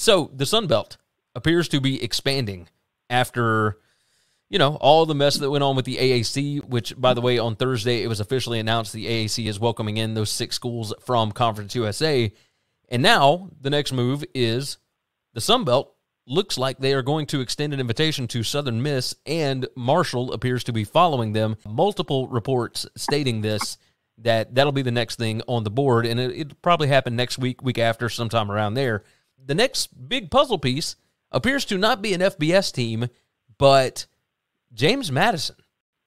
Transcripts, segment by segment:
So the Sun Belt appears to be expanding after you know, all the mess that went on with the AAC, which, by the way, on Thursday, it was officially announced the AAC is welcoming in those six schools from Conference USA. And now the next move is the Sun Belt looks like they are going to extend an invitation to Southern Miss, and Marshall appears to be following them. Multiple reports stating this that that'll be the next thing on the board, and it, it'll probably happen next week, week after, sometime around there. The next big puzzle piece appears to not be an FBS team, but James Madison.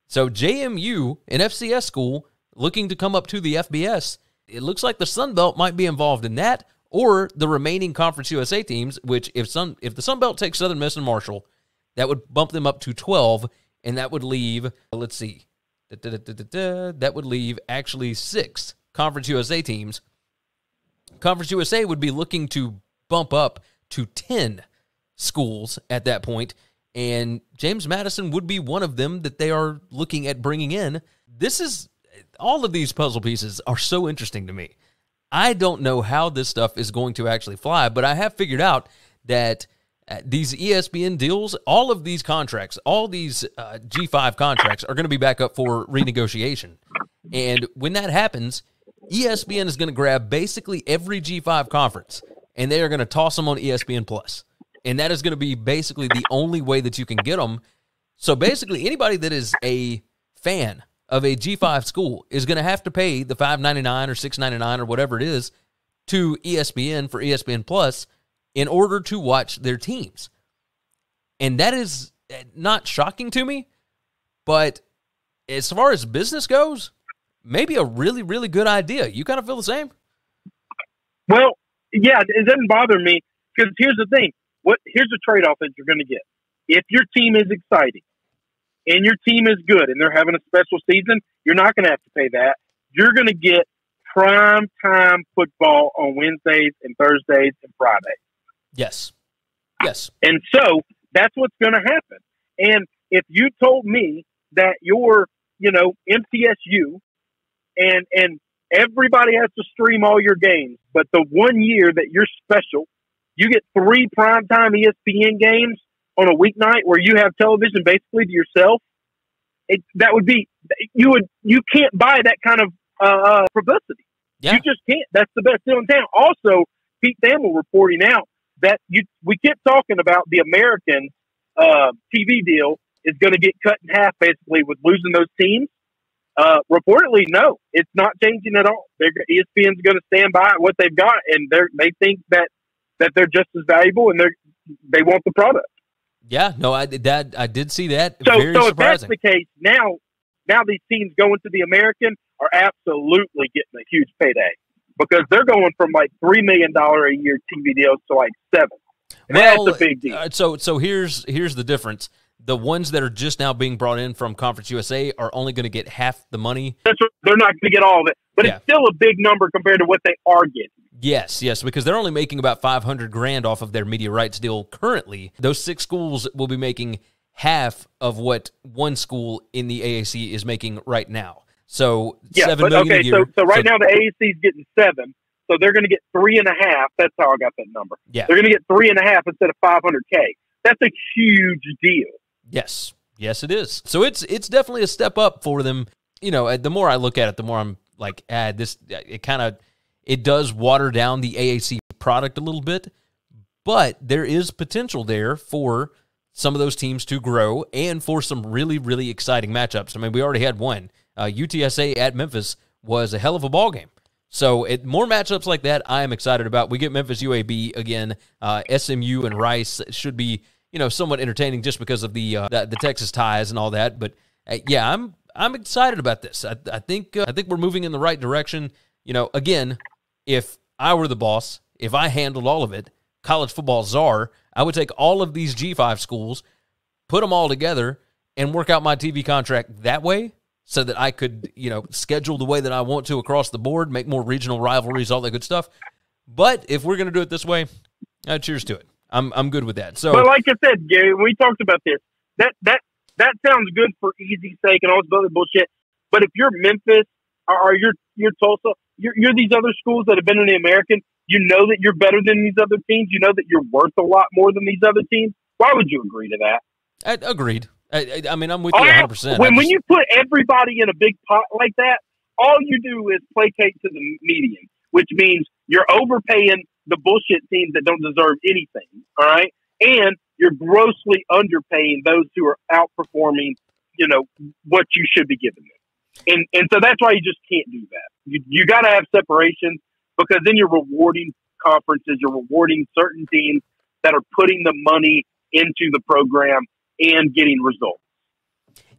So JMU, an FCS school, looking to come up to the FBS. It looks like the Sun Belt might be involved in that, or the remaining Conference USA teams. Which, if Sun, if the Sun Belt takes Southern Miss and Marshall, that would bump them up to twelve, and that would leave. Let's see, that would leave actually six Conference USA teams. Conference USA would be looking to bump up to ten schools at that point and James Madison would be one of them that they are looking at bringing in. This is all of these puzzle pieces are so interesting to me. I don't know how this stuff is going to actually fly, but I have figured out that uh, these ESPN deals, all of these contracts, all these uh, G5 contracts are going to be back up for renegotiation. And when that happens, ESPN is going to grab basically every G5 conference and they are going to toss them on ESPN Plus and that is going to be basically the only way that you can get them. So basically, anybody that is a fan of a G5 school is going to have to pay the five ninety nine or six ninety nine or whatever it is to ESPN for ESPN Plus in order to watch their teams, and that is eh, not shocking to me. But as far as business goes, maybe a really really good idea. You kind of feel the same. Well, yeah, it doesn't bother me because here's the thing: what here's the trade off that you're going to get. If your team is exciting and your team is good and they're having a special season, you're not going to have to pay that. You're going to get prime time football on Wednesdays and Thursdays and Fridays. Yes. Yes. And so that's what's going to happen. And if you told me that your, you know, MTSU and and everybody has to stream all your games, but the one year that you're special you get three primetime ESPN games on a weeknight where you have television basically to yourself. It, that would be you would you can't buy that kind of uh, uh, publicity. Yeah. You just can't. That's the best deal in town. Also, Pete Thamel reporting out that you we kept talking about the American uh, TV deal is going to get cut in half basically with losing those teams. Uh, reportedly, no, it's not changing at all. They're, ESPN's going to stand by what they've got, and they they think that that they're just as valuable and they they want the product. Yeah, no, I did that. I did see that. So, Very so if that's the case, now now these teams going to the American are absolutely getting a huge payday because they're going from like three million dollar a year TV deals to like seven. well, that's a big deal. Uh, so so here's here's the difference. The ones that are just now being brought in from Conference USA are only going to get half the money. That's what, they're not going to get all of it, but yeah. it's still a big number compared to what they are getting. Yes, yes, because they're only making about 500 grand off of their media rights deal currently. Those six schools will be making half of what one school in the AAC is making right now. So yeah, seven but, million okay, a year. So, so right so, now the AAC is getting seven. So they're going to get three and a half. That's how I got that number. Yeah. They're going to get three and a half instead of 500K. That's a huge deal. Yes. Yes, it is. So it's it's definitely a step up for them. You know, the more I look at it, the more I'm like, ah, this it kind of it does water down the AAC product a little bit, but there is potential there for some of those teams to grow and for some really, really exciting matchups. I mean, we already had one. Uh, UTSA at Memphis was a hell of a ball game. So it, more matchups like that, I am excited about. We get Memphis UAB again. Uh, SMU and Rice should be you know somewhat entertaining just because of the uh, the, the, Texas ties and all that. But uh, yeah, I'm I'm excited about this. I, I think uh, I think we're moving in the right direction. You know, again, if I were the boss, if I handled all of it, college football czar, I would take all of these G5 schools, put them all together, and work out my TV contract that way so that I could, you know, schedule the way that I want to across the board, make more regional rivalries, all that good stuff. But if we're going to do it this way, uh, cheers to it. I'm I'm good with that. So, but like I said, Gary, we talked about this. That that that sounds good for easy sake and all this other bullshit. But if you're Memphis or, or you're you're Tulsa, you're, you're these other schools that have been in the American, you know that you're better than these other teams, you know that you're worth a lot more than these other teams. Why would you agree to that? I, agreed. I, I, mean, I'm with you 100. percent When when you put everybody in a big pot like that, all you do is placate to the median, which means you're overpaying the bullshit teams that don't deserve anything. All right, and you're grossly underpaying those who are outperforming, you know, what you should be giving them. And and so that's why you just can't do that. You you got to have separation because then you're rewarding conferences, you're rewarding certain teams that are putting the money into the program and getting results.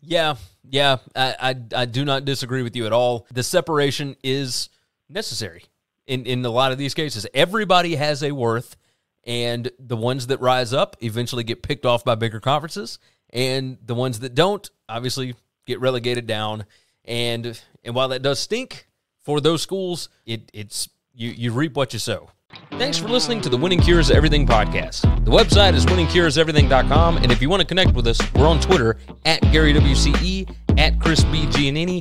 Yeah, yeah, I, I, I do not disagree with you at all. The separation is necessary in in a lot of these cases. Everybody has a worth, and the ones that rise up eventually get picked off by bigger conferences, and the ones that don't obviously get relegated down. And and while that does stink for those schools, it it's you you reap what you sow. Thanks for listening to the Winning Cures Everything podcast. The website is winningcureseverything.com, and if you want to connect with us, we're on Twitter at Gary WCE, at Chris B. Giannini,